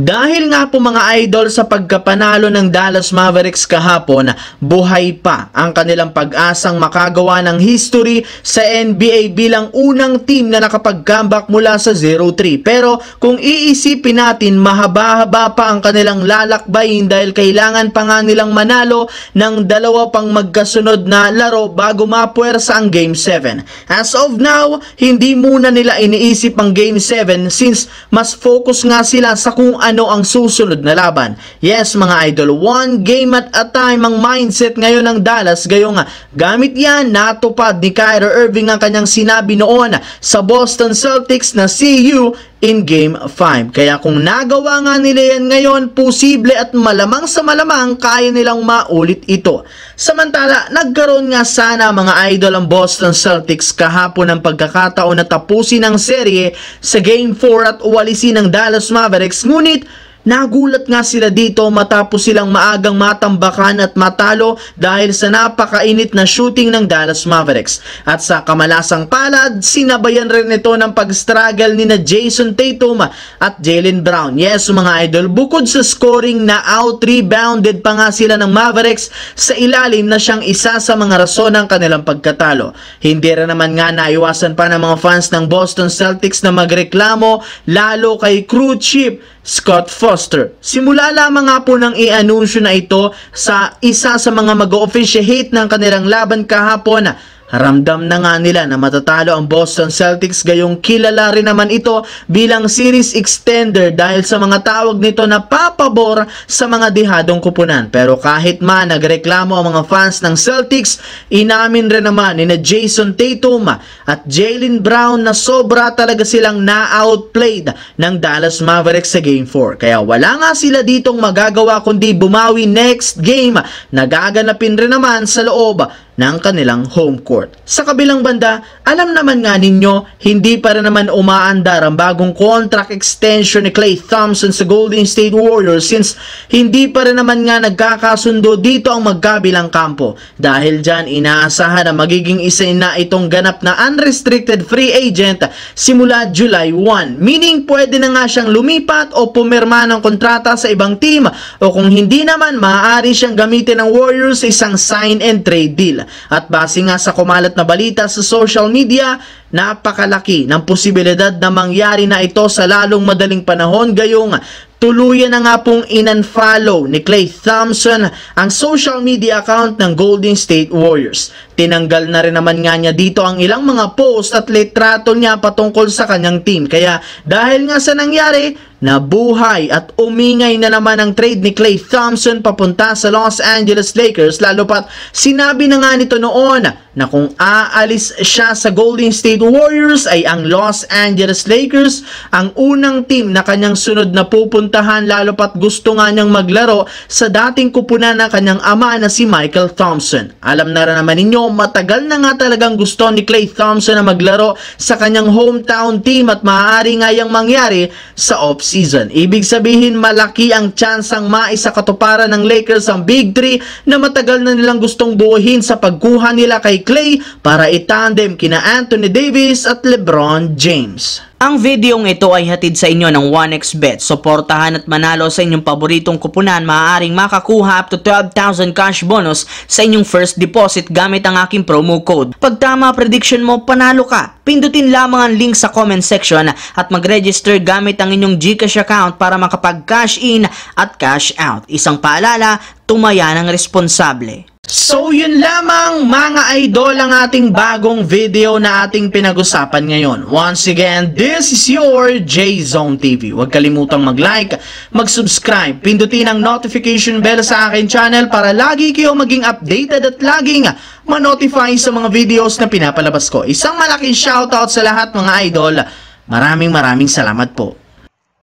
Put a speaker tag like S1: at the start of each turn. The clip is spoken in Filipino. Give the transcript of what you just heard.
S1: Dahil nga po mga idol sa pagkapanalo ng Dallas Mavericks kahapon, buhay pa ang kanilang pag-asang makagawa ng history sa NBA bilang unang team na nakapag-comeback mula sa 0-3. Pero kung iisipin natin, mahaba-haba pa ang kanilang lalakbayin dahil kailangan pa nga nilang manalo ng dalawa pang magkasunod na laro bago mapuwersa ang Game 7. As of now, hindi muna nila iniisip ang Game 7 since mas focus nga sila sa kung ano ang susunod na laban. Yes mga idol, one game at a time ang mindset ngayon ng Dallas. Gayong nga, gamit yan, natupad ni Kyrie Irving ang kanyang sinabi noon sa Boston Celtics na see you in Game 5. Kaya kung nagawa nga nila yan ngayon, posible at malamang sa malamang kaya nilang maulit ito. Samantala, nagkaroon nga sana mga idol ang Boston Celtics kahapon ng pagkakataon na tapusin ang serye sa Game 4 at uwalisin ng Dallas Mavericks. Ngunit, Nagulat nga sila dito matapos silang maagang matambakan at matalo dahil sa napakainit na shooting ng Dallas Mavericks. At sa kamalasang palad, sinabayan rin ito ng pag-struggle ni na Jason Tatum at Jalen Brown. Yes, mga idol, bukod sa scoring na out-rebounded pa nga sila ng Mavericks sa ilalim na siyang isa sa mga rason ng kanilang pagkatalo. Hindi rin naman nga naiwasan pa ng mga fans ng Boston Celtics na magreklamo lalo kay crew chief Scott Foster. Simula lamang nga po nang i-anunsyo na ito sa isa sa mga mag-officiate ng kanilang laban kahapon Ramdam na nga nila na matatalo ang Boston Celtics gayong kilala rin naman ito bilang series extender dahil sa mga tawag nito na papabor sa mga dihadong kupunan. Pero kahit man nagreklamo ang mga fans ng Celtics, inamin rin naman ni Jason Tatum at Jalen Brown na sobra talaga silang na-outplayed ng Dallas Mavericks sa Game 4. Kaya wala nga sila ditong magagawa kundi bumawi next game na gaganapin rin naman sa loob ng kanilang home court. Sa kabilang banda, alam naman nga ninyo, hindi pa rin naman umaandar ang bagong contract extension ni Klay Thompson sa Golden State Warriors since hindi pa rin naman nga nagkakasundo dito ang magkabilang kampo. Dahil dyan, inaasahan na magiging isa na itong ganap na unrestricted free agent simula July 1. Meaning, pwede na nga siyang lumipat o pumirma ng kontrata sa ibang team o kung hindi naman, maaari siyang gamitin ng Warriors sa isang sign and trade deal. At base nga sa kumalat na balita sa social media, napakalaki ng posibilidad na mangyari na ito sa lalong madaling panahon gayong Tuluyan na nga pong inunfollow ni Clay Thompson ang social media account ng Golden State Warriors. Tinanggal na rin naman nga niya dito ang ilang mga post at litrato niya patungkol sa kanyang team. Kaya dahil nga sa nangyari, nabuhay at umingay na naman ang trade ni Clay Thompson papunta sa Los Angeles Lakers lalo pat sinabi na nga nito noon na kung aalis siya sa Golden State Warriors ay ang Los Angeles Lakers ang unang team na kanyang sunod na pupuntahan lalo pat gusto nga niyang maglaro sa dating kupunan ng kanyang ama na si Michael Thompson. Alam na rin naman ninyo matagal na nga talagang gusto ni Clay Thompson na maglaro sa kanyang hometown team at maaari nga yung mangyari sa off season. Ibig sabihin malaki ang tsansang maisakatuparan ng Lakers ang Big 3 na matagal na nilang gustong buuhin sa pagkuha nila kay Clay para itandem kina Anthony Davis at LeBron James.
S2: Ang videong ito ay hatid sa inyo ng 1xBet. Suportahan at manalo sa inyong paboritong kupunan, maaaring makakuha up to 12,000 cash bonus sa inyong first deposit gamit ang aking promo code. Pag tama prediction mo, panalo ka. Pindutin lamang ang link sa comment section at mag-register gamit ang inyong GCash account para makapag-cash in at cash out. Isang paalala, tumaya ng responsable.
S1: So yun lamang mga idol ang ating bagong video na ating pinag-usapan ngayon. Once again, this is your J-Zone TV. Huwag kalimutang mag-like, mag-subscribe, pindutin ang notification bell sa akin channel para lagi kayo maging updated at laging ma-notify sa mga videos na pinapalabas ko. Isang malaking shoutout sa lahat mga idol. Maraming maraming salamat po.